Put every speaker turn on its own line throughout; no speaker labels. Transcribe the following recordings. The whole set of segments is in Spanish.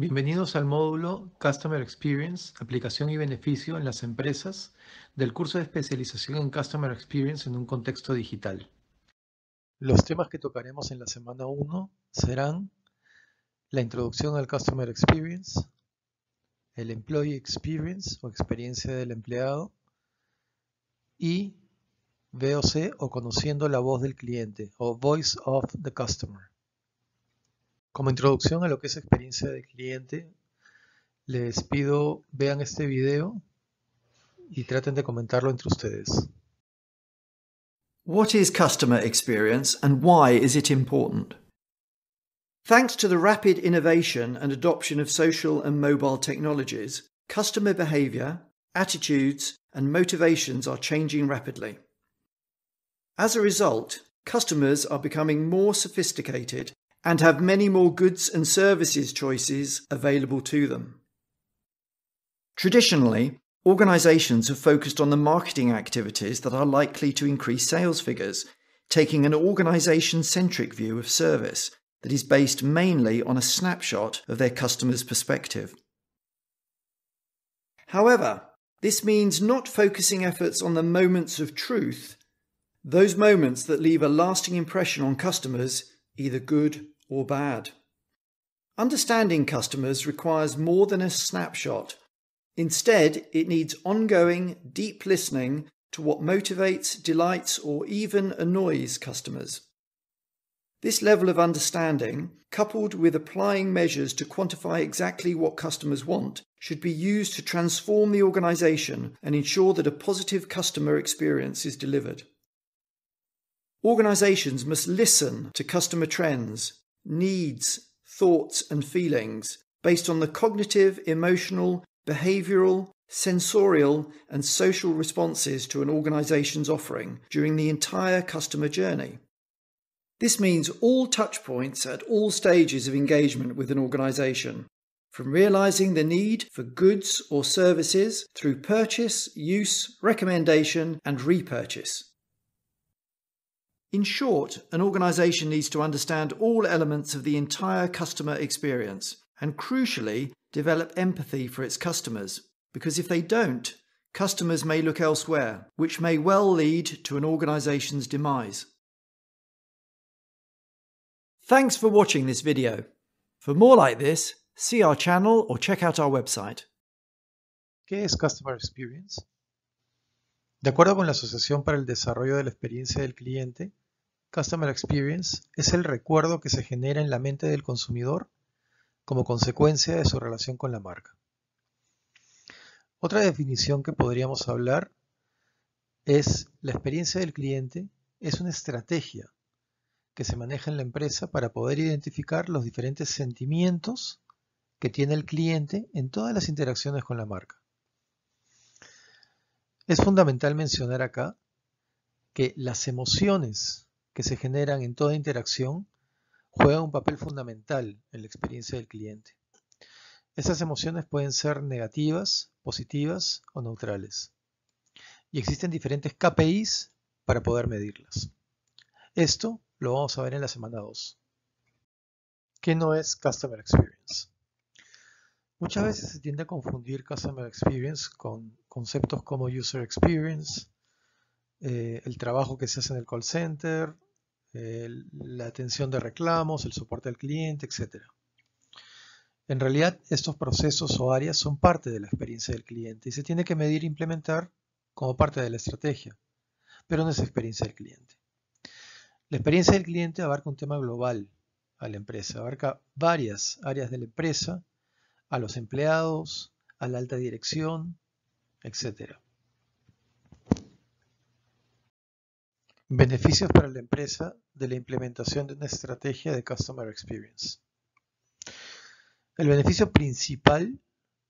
Bienvenidos al módulo Customer Experience, aplicación y beneficio en las empresas del curso de especialización en Customer Experience en un contexto digital. Los temas que tocaremos en la semana 1 serán la introducción al Customer Experience, el Employee Experience o experiencia del empleado y VOC o conociendo la voz del cliente o Voice of the Customer. Como introducción a lo que es experiencia de cliente, les pido vean este video y traten de comentarlo entre ustedes.
What is customer experience and why is it important? Thanks to the rapid innovation and adoption of social and mobile technologies, customer behavior, attitudes, and motivations are changing rapidly. As a result, customers are becoming more sophisticated and have many more goods and services choices available to them. Traditionally, organizations have focused on the marketing activities that are likely to increase sales figures, taking an organization centric view of service that is based mainly on a snapshot of their customer's perspective. However, this means not focusing efforts on the moments of truth, those moments that leave a lasting impression on customers, either good or bad. Understanding customers requires more than a snapshot. Instead, it needs ongoing, deep listening to what motivates, delights, or even annoys customers. This level of understanding, coupled with applying measures to quantify exactly what customers want, should be used to transform the organisation and ensure that a positive customer experience is delivered. Organisations must listen to customer trends, needs, thoughts, and feelings based on the cognitive, emotional, behavioral, sensorial, and social responses to an organization's offering during the entire customer journey. This means all touchpoints at all stages of engagement with an organization, from realizing the need for goods or services through purchase, use, recommendation, and repurchase. In short, an organization needs to understand all elements of the entire customer experience and, crucially, develop empathy for its customers. Because if they don't, customers may look elsewhere, which may well lead to an organization's demise. Thanks for watching this video. For more like this, see our channel or check out our website.
¿Qué es Customer Experience? De acuerdo con la Asociación para el Desarrollo de la Experiencia del Cliente, Customer Experience es el recuerdo que se genera en la mente del consumidor como consecuencia de su relación con la marca. Otra definición que podríamos hablar es la experiencia del cliente es una estrategia que se maneja en la empresa para poder identificar los diferentes sentimientos que tiene el cliente en todas las interacciones con la marca. Es fundamental mencionar acá que las emociones que se generan en toda interacción juegan un papel fundamental en la experiencia del cliente. Estas emociones pueden ser negativas, positivas o neutrales. Y existen diferentes KPIs para poder medirlas. Esto lo vamos a ver en la semana 2. ¿Qué no es Customer Experience? Muchas veces se tiende a confundir Customer Experience con conceptos como User Experience, eh, el trabajo que se hace en el call center, eh, la atención de reclamos, el soporte al cliente, etc. En realidad, estos procesos o áreas son parte de la experiencia del cliente y se tiene que medir e implementar como parte de la estrategia, pero no es experiencia del cliente. La experiencia del cliente abarca un tema global a la empresa, abarca varias áreas de la empresa, a los empleados, a la alta dirección, etc. Beneficios para la empresa de la implementación de una estrategia de Customer Experience. El beneficio principal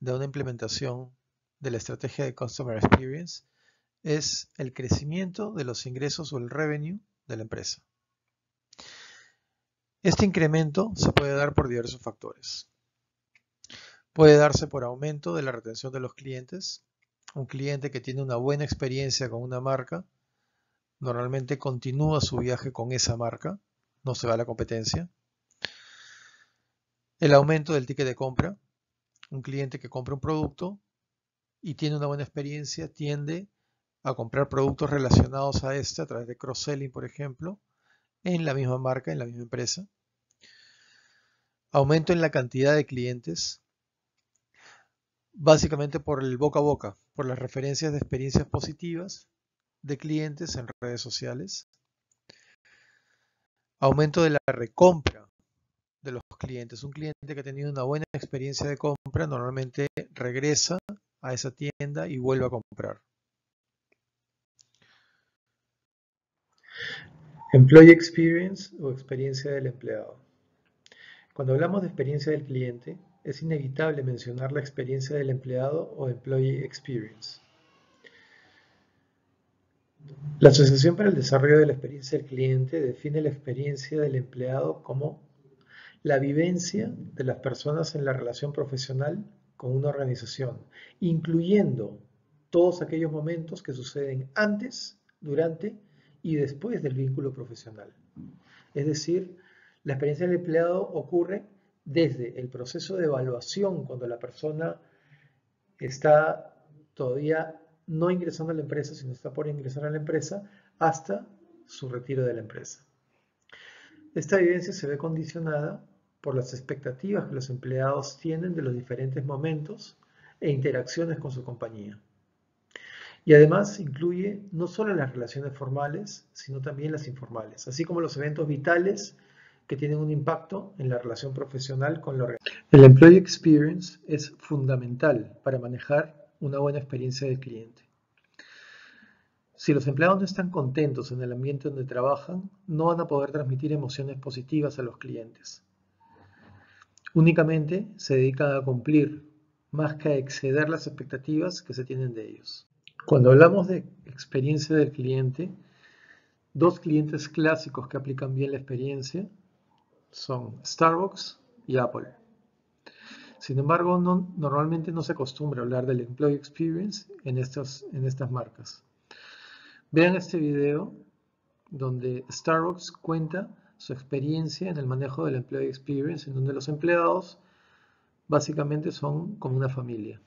de una implementación de la estrategia de Customer Experience es el crecimiento de los ingresos o el revenue de la empresa. Este incremento se puede dar por diversos factores. Puede darse por aumento de la retención de los clientes. Un cliente que tiene una buena experiencia con una marca normalmente continúa su viaje con esa marca, no se va a la competencia. El aumento del ticket de compra. Un cliente que compra un producto y tiene una buena experiencia tiende a comprar productos relacionados a este a través de cross-selling, por ejemplo, en la misma marca, en la misma empresa. Aumento en la cantidad de clientes, básicamente por el boca a boca, por las referencias de experiencias positivas de clientes en redes sociales. Aumento de la recompra de los clientes. Un cliente que ha tenido una buena experiencia de compra normalmente regresa a esa tienda y vuelve a comprar. Employee Experience o experiencia del empleado. Cuando hablamos de experiencia del cliente, es inevitable mencionar la experiencia del empleado o Employee Experience. La Asociación para el Desarrollo de la Experiencia del Cliente define la experiencia del empleado como la vivencia de las personas en la relación profesional con una organización, incluyendo todos aquellos momentos que suceden antes, durante y después del vínculo profesional. Es decir, la experiencia del empleado ocurre desde el proceso de evaluación, cuando la persona está todavía no ingresando a la empresa, sino está por ingresar a la empresa, hasta su retiro de la empresa. Esta vivencia se ve condicionada por las expectativas que los empleados tienen de los diferentes momentos e interacciones con su compañía. Y además incluye no solo las relaciones formales, sino también las informales, así como los eventos vitales que tienen un impacto en la relación profesional con la organización. El Employee Experience es fundamental para manejar una buena experiencia del cliente. Si los empleados no están contentos en el ambiente donde trabajan, no van a poder transmitir emociones positivas a los clientes. Únicamente se dedican a cumplir más que a exceder las expectativas que se tienen de ellos. Cuando hablamos de experiencia del cliente, dos clientes clásicos que aplican bien la experiencia son Starbucks y Apple. Sin embargo, normalmente no se acostumbra hablar del Employee Experience en, en estas marcas. Vean este video donde Starbucks cuenta su experiencia en el manejo del Employee Experience, en donde los empleados básicamente son como una familia.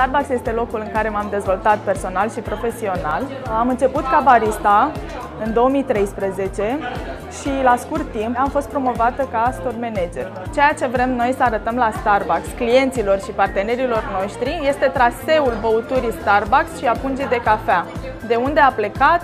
Starbucks este locul în care m-am dezvoltat personal și profesional. Am început ca barista în 2013 și la scurt timp am fost promovată ca store manager. Ceea ce vrem noi să arătăm la Starbucks, clienților și partenerilor noștri, este traseul băuturii Starbucks și a pungii de cafea. De unde a plecat,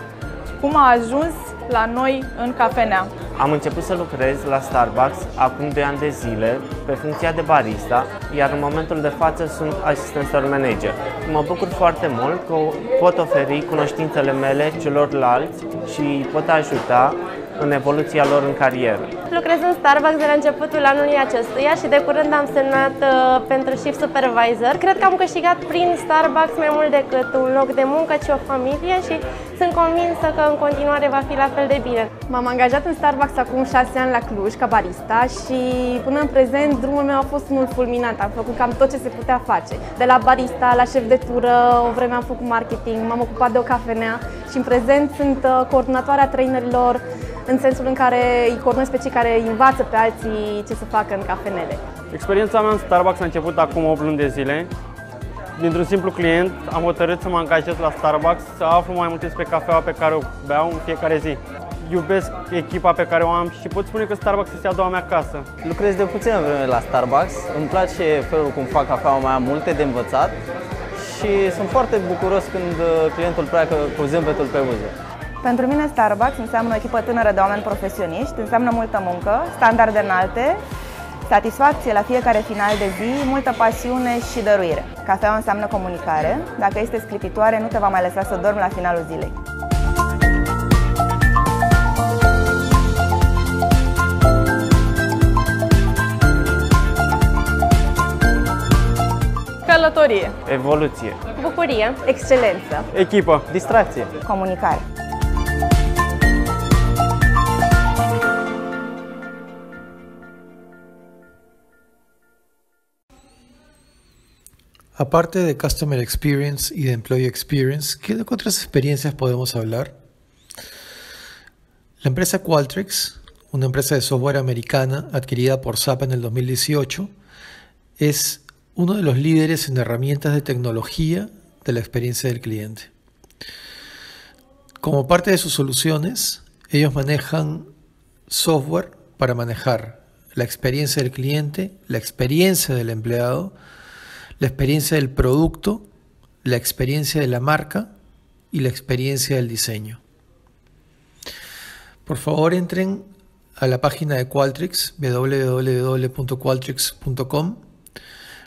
cum a ajuns la noi în cafenea.
Am început să lucrez la Starbucks acum 2 ani de zile pe funcția de barista, iar în momentul de față sunt asistent store manager. Mă bucur foarte mult că pot oferi cunoștințele mele celorlalți și pot ajuta în evoluția lor în carieră.
Lucrez în Starbucks de la începutul anului acestuia și de curând am semnat uh, pentru shift supervisor. Cred că am câștigat prin Starbucks mai mult decât un loc de muncă, ci o familie și sunt convinsă că în continuare va fi la fel de bine.
M-am angajat în Starbucks acum 6 ani la Cluj ca barista și până în prezent drumul meu a fost unul fulminant. Am făcut cam tot ce se putea face. De la barista la șef de tură, o vreme am făcut marketing, m-am ocupat de o cafenea și în prezent sunt uh, coordonatoarea trainerilor în sensul în care îi coordonez pe cei care învață pe alții ce să facă în cafenele.
Experiența mea în Starbucks a început acum 8 luni de zile. Dintr-un simplu client am hotărât să mă angajez la Starbucks, să aflu mai multe despre cafeaua pe care o beau în fiecare zi. Iubesc echipa pe care o am și pot spune că Starbucks este a doua mea casă.
Lucrez de puțină vreme la Starbucks, îmi place felul cum fac cafeaua, mai am multe de învățat și sunt foarte bucuros când uh, clientul pleacă cu zâmbetul pe buze.
Pentru mine Starbucks înseamnă o echipă tânără de oameni profesioniști, înseamnă multă muncă, standarde înalte, satisfacție la fiecare final de zi, multă pasiune și dăruire. Cafeaua înseamnă comunicare. Dacă este scripitoare, nu te va mai lăsa să dormi la finalul zilei.
Călătorie.
Evoluție.
Bucurie,
Excelență,
Echipă.
Distracție.
comunicare.
Aparte de Customer Experience y de Employee Experience, ¿qué otras experiencias podemos hablar? La empresa Qualtrics, una empresa de software americana adquirida por SAP en el 2018, es uno de los líderes en herramientas de tecnología de la experiencia del cliente. Como parte de sus soluciones, ellos manejan software para manejar la experiencia del cliente, la experiencia del empleado, la experiencia del producto, la experiencia de la marca y la experiencia del diseño. Por favor, entren a la página de Qualtrics, www.qualtrics.com,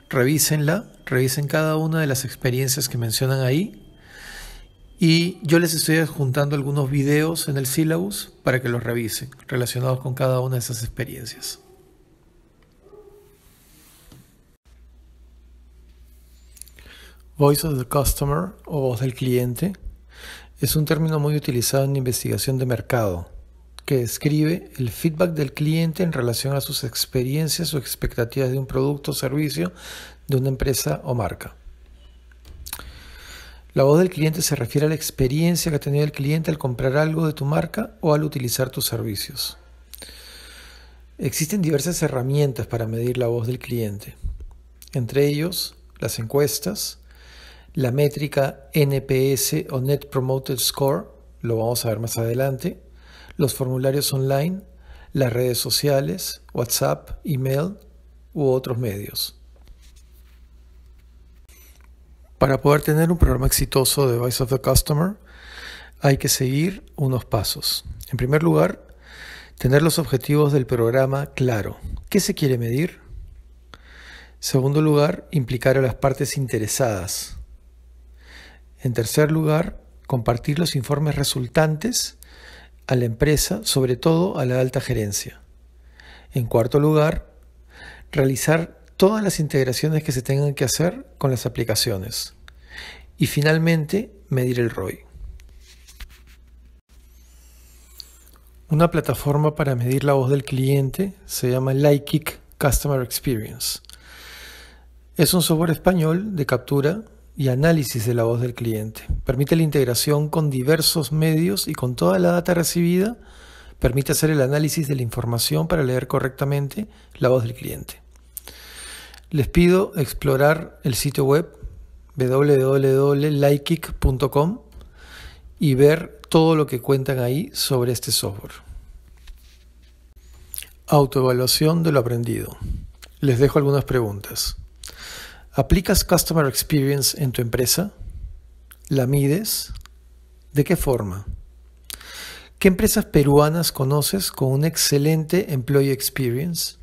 revísenla, revisen cada una de las experiencias que mencionan ahí y yo les estoy adjuntando algunos videos en el syllabus para que los revisen relacionados con cada una de esas experiencias. Voice of the Customer o voz del cliente es un término muy utilizado en investigación de mercado que describe el feedback del cliente en relación a sus experiencias o expectativas de un producto o servicio de una empresa o marca. La voz del cliente se refiere a la experiencia que ha tenido el cliente al comprar algo de tu marca o al utilizar tus servicios. Existen diversas herramientas para medir la voz del cliente, entre ellos las encuestas, la métrica NPS o Net Promoted Score, lo vamos a ver más adelante, los formularios online, las redes sociales, WhatsApp, email u otros medios. Para poder tener un programa exitoso de Voice of the Customer, hay que seguir unos pasos. En primer lugar, tener los objetivos del programa claro. ¿Qué se quiere medir? Segundo lugar, implicar a las partes interesadas. En tercer lugar, compartir los informes resultantes a la empresa, sobre todo a la alta gerencia. En cuarto lugar, realizar todas las integraciones que se tengan que hacer con las aplicaciones. Y finalmente, medir el ROI. Una plataforma para medir la voz del cliente se llama Lykick Customer Experience. Es un software español de captura y análisis de la voz del cliente. Permite la integración con diversos medios y con toda la data recibida permite hacer el análisis de la información para leer correctamente la voz del cliente. Les pido explorar el sitio web www.lykick.com y ver todo lo que cuentan ahí sobre este software. Autoevaluación de lo aprendido. Les dejo algunas preguntas. ¿Aplicas Customer Experience en tu empresa? ¿La mides? ¿De qué forma? ¿Qué empresas peruanas conoces con un excelente Employee Experience?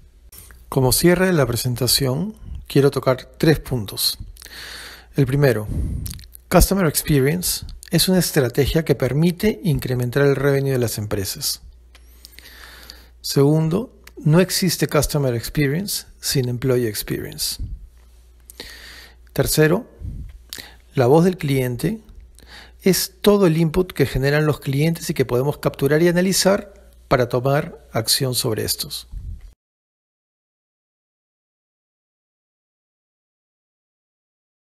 Como cierre de la presentación, quiero tocar tres puntos. El primero, Customer Experience es una estrategia que permite incrementar el revenue de las empresas. Segundo, no existe Customer Experience sin Employee Experience. Tercero, la voz del cliente es todo el input que generan los clientes y que podemos capturar y analizar para tomar acción sobre estos.